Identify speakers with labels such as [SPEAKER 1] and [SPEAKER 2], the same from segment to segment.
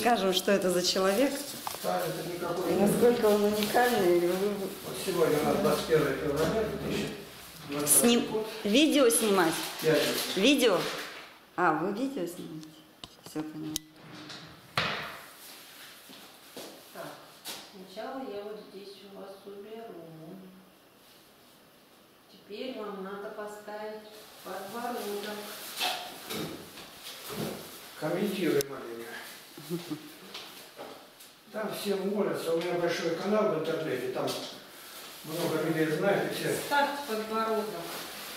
[SPEAKER 1] расскажем, что это за человек
[SPEAKER 2] Да, это никакой
[SPEAKER 1] и насколько он уникальный.
[SPEAKER 2] Вот сегодня у нас 21 февраля 2020
[SPEAKER 1] Сним...
[SPEAKER 2] год.
[SPEAKER 1] Видео снимать?
[SPEAKER 2] Пятница.
[SPEAKER 1] Видео? А, вы видео снимаете? Все поняла.
[SPEAKER 3] Так, сначала я вот здесь у вас уберу. Теперь вам надо поставить подбородок.
[SPEAKER 2] Комментируй маленько. Там все молятся. У меня большой канал в интернете. Там много людей знают. И все
[SPEAKER 3] Ставьте подбородок.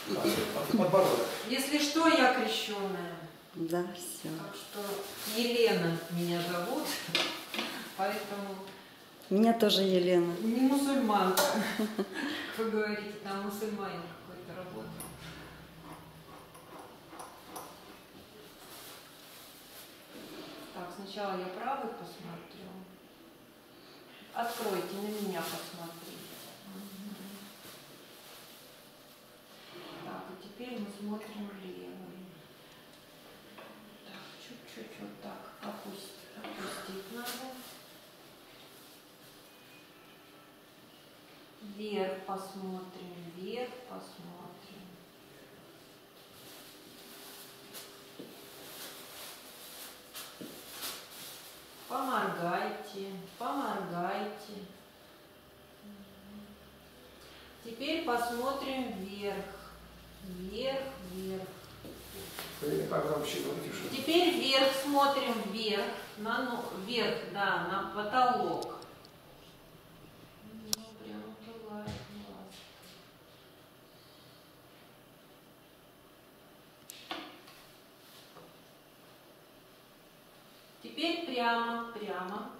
[SPEAKER 2] а, под- подбородок.
[SPEAKER 3] Если что, я крещеная.
[SPEAKER 1] Да, все.
[SPEAKER 3] Так что Елена меня зовут. Поэтому
[SPEAKER 1] Меня тоже Елена.
[SPEAKER 3] не мусульманка. Как вы говорите, там мусульманин какой-то работал. Так, сначала я правый посмотрю. Откройте, на меня посмотрите. Так, и теперь мы смотрим левый. Так, чуть-чуть вот так опустить, опустить надо. Вверх посмотрим, вверх посмотрим. Теперь посмотрим вверх. Вверх, вверх. Теперь вверх смотрим вверх, на но- вверх, да, на потолок. Ну, прям глаз. Теперь прямо, прямо.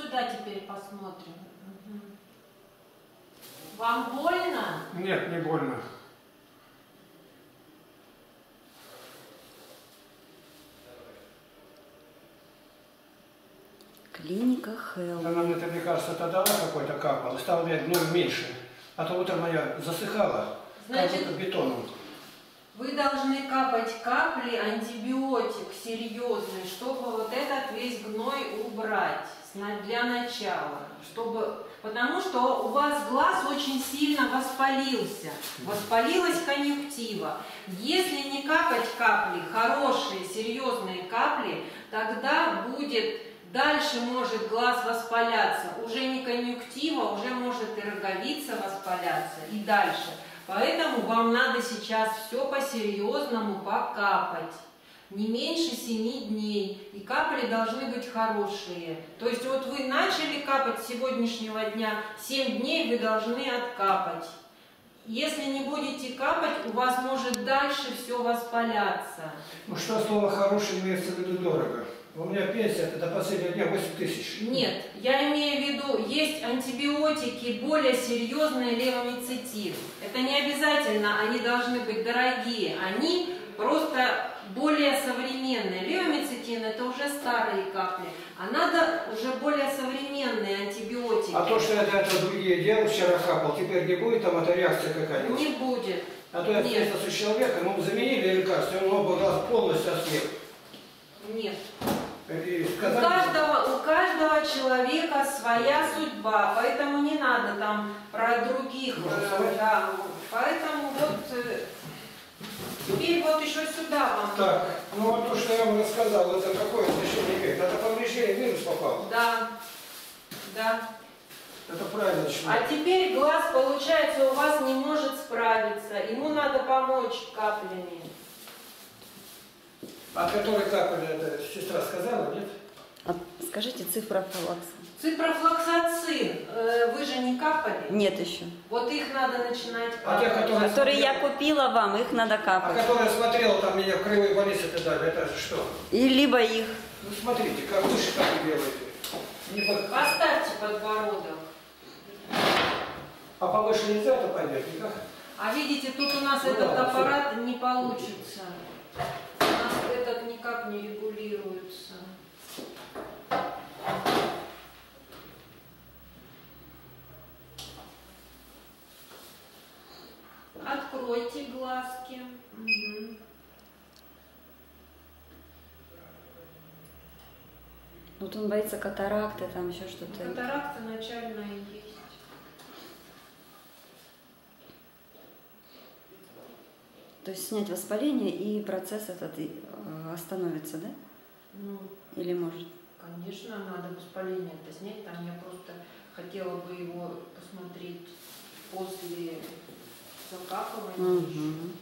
[SPEAKER 3] Сюда теперь посмотрим. Мгм. Вам больно?
[SPEAKER 2] Нет, не больно.
[SPEAKER 1] Клиника Хелл.
[SPEAKER 2] Она мне, это, мне кажется, тогда какой-то капал, стал я ну, меньше. А то утром моя засыхала,
[SPEAKER 3] Значит-
[SPEAKER 2] как бетоном.
[SPEAKER 3] Вы должны капать капли антибиотик серьезный, чтобы вот этот весь гной убрать для начала, чтобы, потому что у вас глаз очень сильно воспалился, воспалилась конъюнктива. Если не капать капли, хорошие, серьезные капли, тогда будет Дальше может глаз воспаляться, уже не конъюнктива, уже может и роговица воспаляться и дальше. Поэтому вам надо сейчас все по-серьезному покапать. Не меньше 7 дней. И капли должны быть хорошие. То есть вот вы начали капать с сегодняшнего дня, 7 дней вы должны откапать. Если не будете капать, у вас может дальше все воспаляться.
[SPEAKER 2] Ну что слово хорошее имеется в виду дорого? У меня пенсия это до последнего дня 8 тысяч.
[SPEAKER 3] Нет, я имею в виду, есть антибиотики более серьезные левомицетин. Это не обязательно, они должны быть дорогие, они просто более современные. Левомицетин это уже старые капли, а надо уже более современные антибиотики.
[SPEAKER 2] А то, что это, это другие делал, вчера капал, теперь не будет там эта реакция какая-нибудь?
[SPEAKER 3] Не будет.
[SPEAKER 2] А то я встретился с человеком, ему заменили лекарство, он оба глаз полностью ослеп.
[SPEAKER 3] Нет.
[SPEAKER 2] И
[SPEAKER 3] У
[SPEAKER 2] сказали,
[SPEAKER 3] каждого, у каждого человека своя судьба, поэтому не надо там про других. Э, да, поэтому вот э, теперь вот еще сюда вам.
[SPEAKER 2] Так, ну вот то, что я вам рассказал, это какое значение имеет? Это повреждение, минус попал.
[SPEAKER 3] Да, да.
[SPEAKER 2] Это правильно
[SPEAKER 3] А
[SPEAKER 2] человек.
[SPEAKER 3] теперь глаз, получается, у вас не может справиться. Ему надо помочь каплями.
[SPEAKER 2] А который капали, это сестра сказала, нет?
[SPEAKER 1] А скажите цифра фалакса.
[SPEAKER 3] Ципрофлоксацин, э, вы же не капали?
[SPEAKER 1] Нет еще.
[SPEAKER 3] Вот их надо начинать
[SPEAKER 2] А те,
[SPEAKER 3] капать.
[SPEAKER 2] которые-
[SPEAKER 1] Которые я купила вам, их надо
[SPEAKER 2] А
[SPEAKER 1] капать.
[SPEAKER 2] который смотрел, там меня в краевой больнице ты дали, это что?
[SPEAKER 1] И либо их.
[SPEAKER 2] Ну смотрите, как лучше так и делаете. Не под-
[SPEAKER 3] Поставьте подбородок.
[SPEAKER 2] А повыше нельзя это поднять никак?
[SPEAKER 3] А видите, тут у нас
[SPEAKER 2] Ну
[SPEAKER 3] этот
[SPEAKER 2] всё.
[SPEAKER 3] аппарат не получится. У нас этот никак не регулируется. Откройте глазки. Мгм.
[SPEAKER 1] Вот он боится катаракты, там еще что-то.
[SPEAKER 3] Катаракта начальная есть.
[SPEAKER 1] То есть снять воспаление и процесс этот э, остановится, да?
[SPEAKER 3] Ну,
[SPEAKER 1] Или может?
[SPEAKER 3] конечно, надо воспаление это снять. Там я просто хотела бы его посмотреть после закапывания.
[SPEAKER 1] мгм.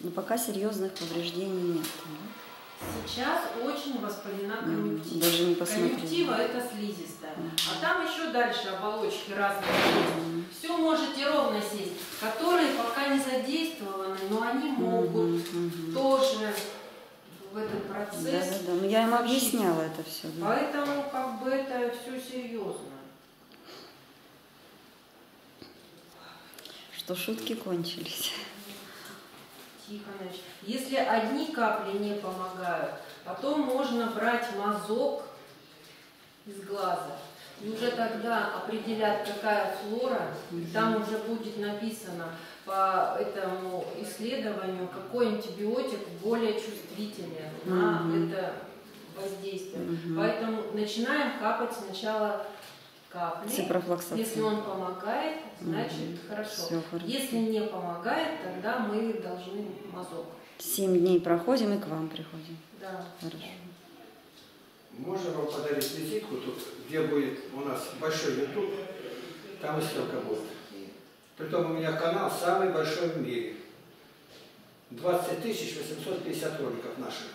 [SPEAKER 1] Но пока серьезных повреждений нет. да?
[SPEAKER 3] Сейчас очень воспалена конъюнктива.
[SPEAKER 1] Даже не посмотрела.
[SPEAKER 3] Конъюнктива это слизистая. А там еще дальше оболочки разные. Все можете ровно сесть, которые пока не задействованы, но они могут
[SPEAKER 1] мгм.
[SPEAKER 3] тоже в этот
[SPEAKER 1] Да,
[SPEAKER 3] процесс.
[SPEAKER 1] да, да. Ну, Я им объясняла это все. Да.
[SPEAKER 3] Поэтому как бы это все серьезно.
[SPEAKER 1] Что шутки кончились.
[SPEAKER 3] Тихоныч. Если одни капли не помогают, потом можно брать мазок из глаза. И уже тогда определят, какая флора, и там уже будет написано по этому исследованию, какой антибиотик более чувствителен на
[SPEAKER 1] Мгм.
[SPEAKER 3] это воздействие.
[SPEAKER 1] Мгм.
[SPEAKER 3] Поэтому начинаем капать сначала капли. Если он помогает, значит
[SPEAKER 1] Мгм.
[SPEAKER 3] хорошо.
[SPEAKER 1] Всё хорошо.
[SPEAKER 3] Если не помогает, тогда мы должны мазок.
[SPEAKER 1] Семь дней проходим и к вам приходим.
[SPEAKER 3] Да.
[SPEAKER 1] Хорошо.
[SPEAKER 2] Можно вам подарить визитку тут, где будет у нас большой YouTube, там и ссылка будет. Притом у меня канал самый большой в мире. 20 850 роликов наших.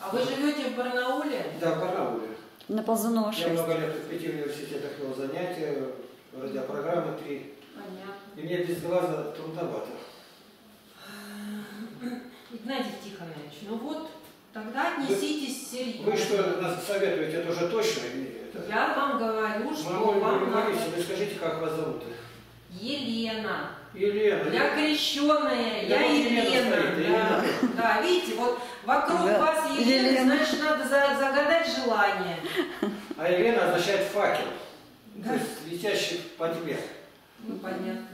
[SPEAKER 3] А вы живете в Барнауле?
[SPEAKER 2] Да, в Барнауле.
[SPEAKER 1] На Ползунова
[SPEAKER 2] Я
[SPEAKER 1] 6.
[SPEAKER 2] много лет в пяти университетах вел занятия, радиопрограммы три.
[SPEAKER 3] Понятно.
[SPEAKER 2] И мне без глаза трудновато.
[SPEAKER 3] Игнатий Тихонович, ну вот тогда отнеситесь серьезно.
[SPEAKER 2] Вы что нас советуете, это уже точно? или это?
[SPEAKER 3] Я вам говорю, что
[SPEAKER 2] Мама, вы
[SPEAKER 3] вам
[SPEAKER 2] говорите,
[SPEAKER 3] надо...
[SPEAKER 2] вы скажите, как вас зовут?
[SPEAKER 3] Елена.
[SPEAKER 2] Елена.
[SPEAKER 3] Я крещенная, я,
[SPEAKER 2] Я Елена
[SPEAKER 3] Елена.
[SPEAKER 2] стоит,
[SPEAKER 3] да. да, видите, вот вокруг
[SPEAKER 1] Да,
[SPEAKER 3] вас Елена,
[SPEAKER 1] Елена.
[SPEAKER 3] значит, надо за- загадать желание.
[SPEAKER 2] А Елена означает факел.
[SPEAKER 3] Да.
[SPEAKER 2] То есть летящий по тьме.
[SPEAKER 3] Ну, понятно.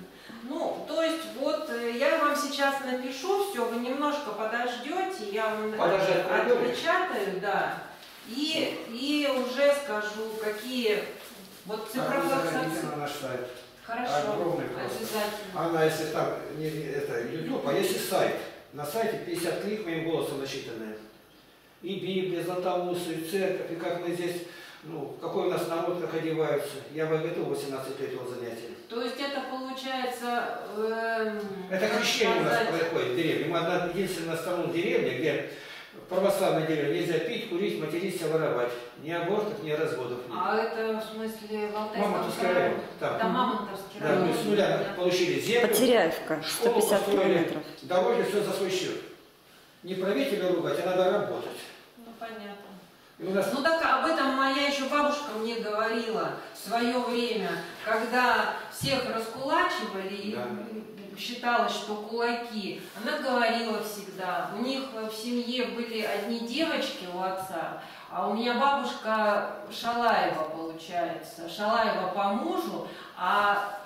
[SPEAKER 3] Ну, то есть вот э, я вам сейчас напишу все, вы немножко подождете, я вам
[SPEAKER 2] Подождать
[SPEAKER 3] отпечатаю, да, и, и уже скажу, какие вот
[SPEAKER 2] наш сайт.
[SPEAKER 3] Хорошо,
[SPEAKER 2] Огромный
[SPEAKER 3] обязательно.
[SPEAKER 2] Она, если там, не, не- это YouTube, а если сайт, на сайте 50 книг моим голосом насчитанные. И Библия, Златоусы, и церковь, и как мы здесь, ну, какой у нас народ, как одеваются. Я ГТУ 18 лет вел занятия.
[SPEAKER 3] То есть это получается... эм,
[SPEAKER 2] Это крещение у нас
[SPEAKER 3] сказать,
[SPEAKER 2] происходит в деревне. Мы одна единственная страна в деревне, где в православной деревне нельзя пить, курить, материться, воровать. Ни абортов, ни разводов нет.
[SPEAKER 3] А это в смысле в Алтайском
[SPEAKER 2] Мамонтовский район. Там.
[SPEAKER 3] Это Мамонтовский
[SPEAKER 2] Да,
[SPEAKER 3] район.
[SPEAKER 2] мы с нуля
[SPEAKER 3] Да.
[SPEAKER 2] получили землю.
[SPEAKER 1] Потеряевка,
[SPEAKER 2] Школу
[SPEAKER 1] 150
[SPEAKER 2] построили,
[SPEAKER 1] километров.
[SPEAKER 2] Дороги все за свой счет. Не правителя ругать, а надо работать.
[SPEAKER 3] Ну, понятно.
[SPEAKER 2] И у нас
[SPEAKER 3] Ну так об этом моя еще бабушка мне говорила в свое время, когда всех раскулачивали и
[SPEAKER 2] Да.
[SPEAKER 3] считалось, что кулаки. Она говорила всегда, у них в семье были одни девочки у отца, а у меня бабушка Шалаева получается, Шалаева по мужу, а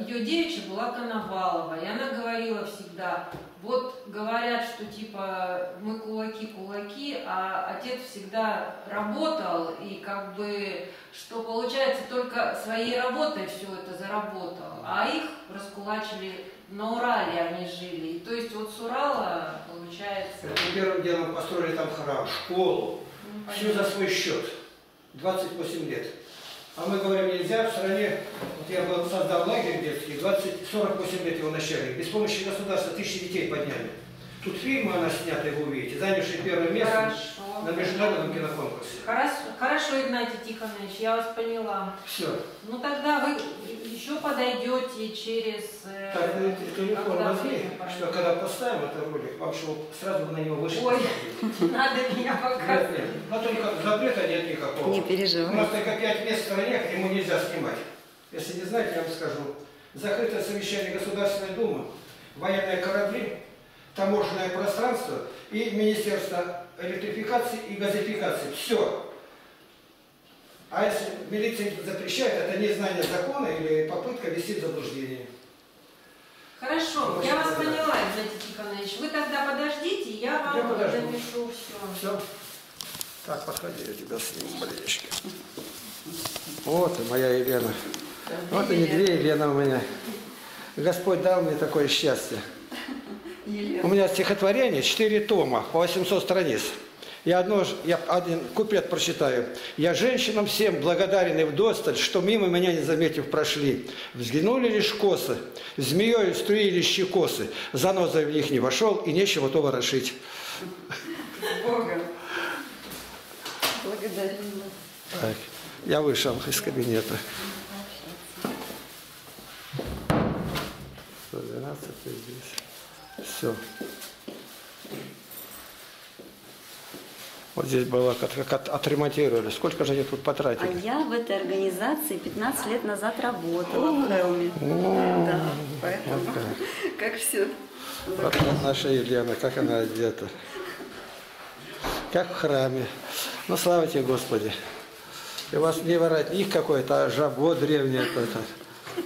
[SPEAKER 3] ее девичья была Коновалова, и она говорила всегда, вот говорят, что типа мы кулаки, кулаки, а отец всегда работал, и как бы, что получается только своей работой все это заработал, а их раскулачили на Урале они жили. И то есть вот с Урала получается...
[SPEAKER 2] это первым делом построили там храм, школу.
[SPEAKER 3] ну,
[SPEAKER 2] Все за свой счет. 28 лет. А мы говорим, нельзя в стране, вот я был, создал лагерь детский, 20, 48 лет его начальник, без помощи государства тысячи детей подняли. Тут фильмы она снята, вы увидите, занявшие первое место
[SPEAKER 3] Хорошо.
[SPEAKER 2] на международном киноконкурсе.
[SPEAKER 3] Хорошо, хорошо, Игнатий Тихонович, я вас поняла.
[SPEAKER 2] Все.
[SPEAKER 3] Ну тогда вы еще подойдете через... э,
[SPEAKER 2] Так, ну, это телефон возьми, что когда поставим этот ролик, вам что сразу вы на него вышли.
[SPEAKER 3] Ой, надо меня
[SPEAKER 2] Нет,
[SPEAKER 3] показывать.
[SPEAKER 2] нет. Ну только запрета нет никакого.
[SPEAKER 1] Не
[SPEAKER 2] У нас
[SPEAKER 1] переживай.
[SPEAKER 2] только пять мест в стране, ему нельзя снимать. Если не знаете, я вам скажу. Закрытое совещание Государственной Думы, военные корабли, таможенное пространство и Министерство электрификации и газификации. Все. А если милиция запрещает, это незнание закона или попытка ввести в заблуждение.
[SPEAKER 3] Хорошо, я вас поняла, Игнатий Тихонович. Вы тогда подождите, я вам
[SPEAKER 2] Я подожду.
[SPEAKER 3] напишу все.
[SPEAKER 2] Все. Так, подходи, я тебя сниму болельщики. Вот и моя Елена. Вот и не две Елена у меня. Господь дал мне такое счастье. У меня стихотворение, 4 тома, по 800 страниц. Я, одно, я один куплет прочитаю. «Я женщинам всем благодарен и вдосталь, что мимо меня не заметив прошли. Взглянули лишь косы, змеей струились щекосы, занозой в них не вошел и нечего то ворошить».
[SPEAKER 1] Бога. Благодарю.
[SPEAKER 2] Так, я вышел из кабинета. 112 здесь. Все. Вот здесь было, как, от- отремонтировали. Сколько же они тут
[SPEAKER 1] А
[SPEAKER 2] потратили?
[SPEAKER 1] я в этой организации 15 лет назад работала в Хелме. Да, поэтому
[SPEAKER 2] Вот так.
[SPEAKER 1] как все.
[SPEAKER 2] Вот наша Елена, как она одета. Как в храме. Ну, слава тебе, Господи. И у вас не воротник какой-то, а жабо древнее, это, это,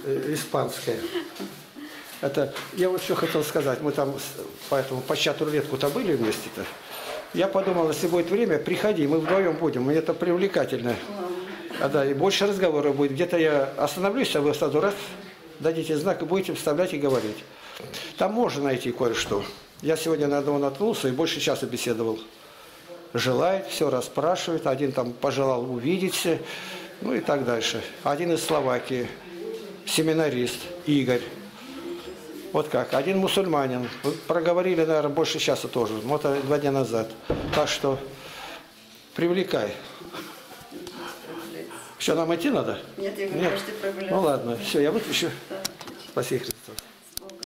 [SPEAKER 2] э, испанское. Это, я вот что хотел сказать, мы там поэтому по чату рулетку-то были вместе-то. Я подумал, если будет время, приходи, мы вдвоем будем, мне это привлекательно. А да, и больше разговоров будет. Где-то я остановлюсь, а вы сразу раз дадите знак и будете вставлять и говорить. Там можно найти кое-что. Я сегодня на одного наткнулся и больше часа беседовал. Желает, все расспрашивает. Один там пожелал увидеться, ну и так дальше. Один из Словакии, семинарист Игорь. Вот как. Один мусульманин. Вы проговорили, наверное, больше часа тоже. Вот э, два дня назад. Так что привлекай. Что, нам идти надо?
[SPEAKER 1] Нет, я говорю,
[SPEAKER 2] Нет.
[SPEAKER 1] можете прогуляться.
[SPEAKER 2] Ну ладно, все, я выключу. Спасибо.